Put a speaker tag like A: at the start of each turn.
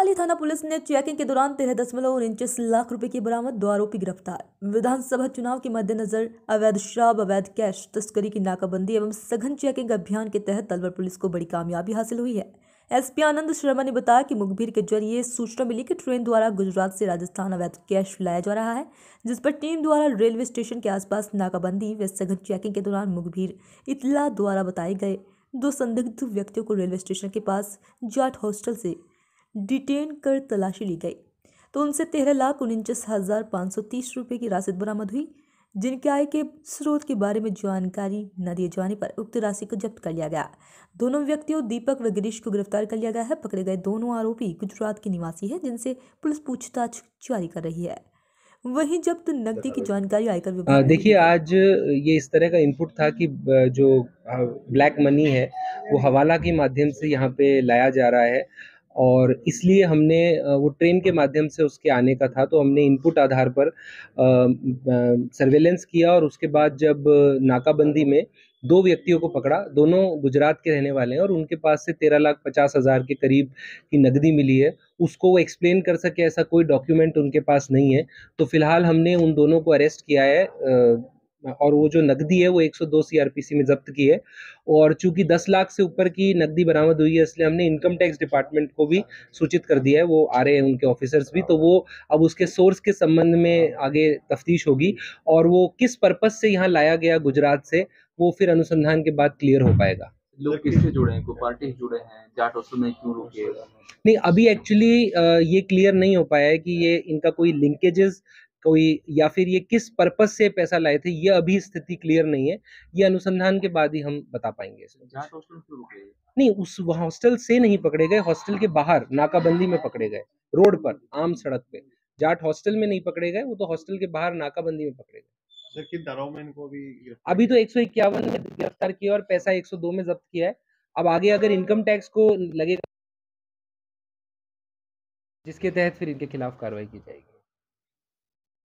A: Police ने checking के दौरान तेरह दशमलव उनचास लाख रुपए की बरामद दो आरोपी गिरफ़्तार। विधानसभा चुनाव के मद्देनजर अवैध शराब, अवैध कैश, तस्करी की नाकाबंदी एवं सघन चेकिंग अभियान के तहत अलवर पुलिस को बड़ी कामयाबी हासिल हुई है। एसपी आनंद शर्मा ने बताया कि मुखबिर के ज़रिए सूचना मिली कि ट्रेन द्वारा गुजरात से राजस्थान अवैध कैश लाया जा रहा है, जिस पर टीम द्वारा रेलवे स्टेशन के आसपास नाकाबंदी व सघन चेकिंग के दौरान मुखबिर इतला द्वारा बताए गए दो संदिग्ध व्यक्तियों को रेलवे स्टेशन के पास जाट हॉस्टल से डिटेन कर तलाशी ली गई। तो उनसे तेरह लाख उनचास हज़ार पाँच सौ तीस रुपये की राशि बरामद हुई जिनके आय के स्रोत के बारे में जानकारी न दिए जाने पर उक्त राशि को जब्त कर लिया गया। दोनों व्यक्तियों दीपक व गिरीश को गिरफ़्तार कर लिया गया है। पकड़े गए दोनों आरोपी गुजरात के निवासी है जिनसे पुलिस पूछताछ जारी कर रही है। वहीं जब्त तो नकदी की जानकारी आयकर विभाग
B: देखिए आज ये इस तरह का इनपुट था कि जो ब्लैक मनी है वो हवाला के माध्यम से यहाँ पे लाया जा रहा है। और इसलिए हमने वो ट्रेन के माध्यम से उसके आने का था तो हमने इनपुट आधार पर सर्वेलेंस किया और उसके बाद जब नाकाबंदी में दो व्यक्तियों को पकड़ा, दोनों गुजरात के रहने वाले हैं और उनके पास से तेरह लाख पचास हज़ार के करीब की नकदी मिली है, उसको वो एक्सप्लेन कर सके, ऐसा कोई डॉक्यूमेंट उनके पास नहीं है। तो फ़िलहाल हमने उन दोनों को अरेस्ट किया है और वो जो नकदी है वो 102 सीआरपीसी में जब्त की है। और चूँकि 10 लाख से ऊपर की नकदी बरामद हुई है इसलिए हमने इनकम टैक्स डिपार्टमेंट को भी सूचित कर दिया है। वो आ रहे हैं उनके ऑफिसर्स भी तो वो अब उसके सोर्स के संबंध में आगे तफ्तीश होगी। और वो किस पर्पज से यहाँ लाया गया गुजरात से वो फिर अनुसंधान के बाद क्लियर हो पाएगा।
C: लोग किससे जुड़े हैं? पार्टी जुड़े हैं? जाट में क्यों रुके?
B: नहीं अभी एक्चुअली ये क्लियर नहीं हो पाया है कि ये इनका कोई लिंकेजेस कोई या फिर ये किस पर्पज से पैसा लाए थे ये अभी स्थिति क्लियर नहीं है। ये अनुसंधान के बाद ही हम बता पाएँगे नहीं उस हॉस्टल से नहीं पकड़े गए हॉस्टल के बाहर नाकाबंदी में पकड़े गए रोड पर आम सड़क पे। जाट हॉस्टल में नहीं पकड़े गए वो तो हॉस्टल के बाहर नाकाबंदी में पकड़े गए।
C: सर किन धाराओं में इनको अभी
B: अभी तो एक सौ इक्यावन में गिरफ़्तार किया और पैसा 102 में जब्त किया है। अब आगे अगर इनकम टैक्स को लगेगा जिसके तहत फिर इनके खिलाफ कार्रवाई की जाएगी।